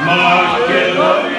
Mark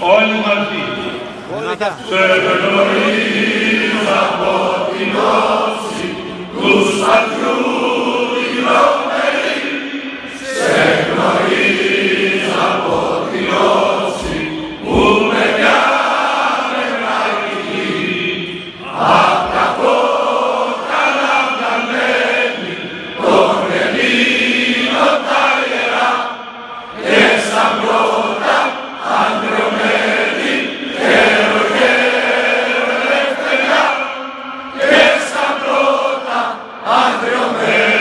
όλοι μαζί. Σε Hail Mary.